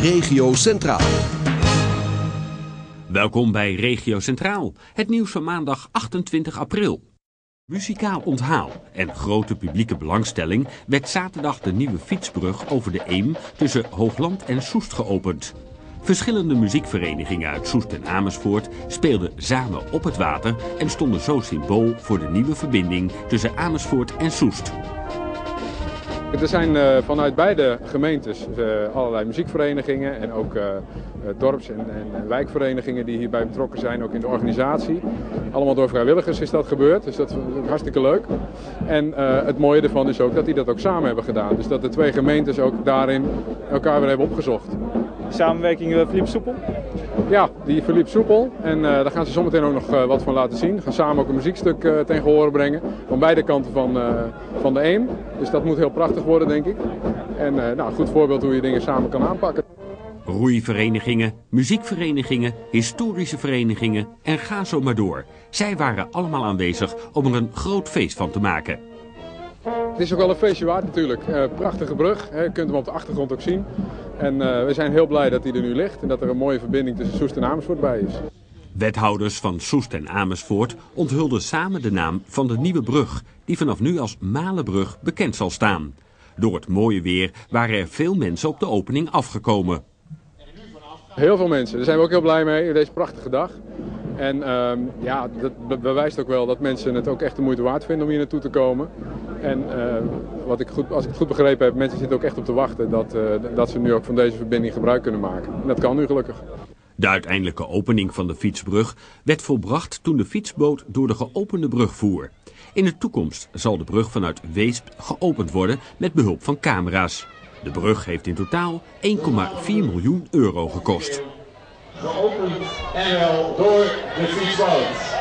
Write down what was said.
Regio Centraal. Welkom bij Regio Centraal, het nieuws van maandag 28 april. Muzikaal onthaal en grote publieke belangstelling werd zaterdag de nieuwe fietsbrug over de Eem tussen Hoogland en Soest geopend. Verschillende muziekverenigingen uit Soest en Amersfoort speelden samen op het water en stonden zo symbool voor de nieuwe verbinding tussen Amersfoort en Soest. Er zijn uh, vanuit beide gemeentes uh, allerlei muziekverenigingen en ook uh, dorps- en, en, wijkverenigingen die hierbij betrokken zijn, ook in de organisatie. Allemaal door vrijwilligers is dat gebeurd, dus dat is hartstikke leuk. En het mooie ervan is ook dat die dat ook samen hebben gedaan. Dus dat de twee gemeentes ook daarin elkaar weer hebben opgezocht. Samenwerking verliep soepel? Ja, die verliep soepel. En daar gaan ze zometeen ook nog wat van laten zien. We gaan samen ook een muziekstuk ten gehore brengen. Van beide kanten van, van de Eem. Dus dat moet heel prachtig worden, denk ik. En uh, nou, een goed voorbeeld hoe je dingen samen kan aanpakken. Roeiverenigingen, muziekverenigingen, historische verenigingen en ga zo maar door. Zij waren allemaal aanwezig om er een groot feest van te maken. Het is ook wel een feestje waard natuurlijk. Uh, prachtige brug, hè. je kunt hem op de achtergrond ook zien. En uh, we zijn heel blij dat hij er nu ligt en dat er een mooie verbinding tussen Soest en Amersfoort bij is. Wethouders van Soest en Amersfoort onthulden samen de naam van de nieuwe brug, die vanaf nu als Malenbrug bekend zal staan. Door het mooie weer waren er veel mensen op de opening afgekomen. Heel veel mensen, daar zijn we ook heel blij mee, deze prachtige dag. En uh, ja, dat bewijst ook wel dat mensen het ook echt de moeite waard vinden om hier naartoe te komen. En uh, wat ik goed, als ik het goed begrepen heb, mensen zitten ook echt op te wachten dat, uh, dat ze nu ook van deze verbinding gebruik kunnen maken. En dat kan nu gelukkig. De uiteindelijke opening van de fietsbrug werd volbracht toen de fietsboot door de geopende brug voer. In de toekomst zal de brug vanuit Weesp geopend worden met behulp van camera's. De brug heeft in totaal 1,4 miljoen euro gekost. Geopend en wel door de fietsboot.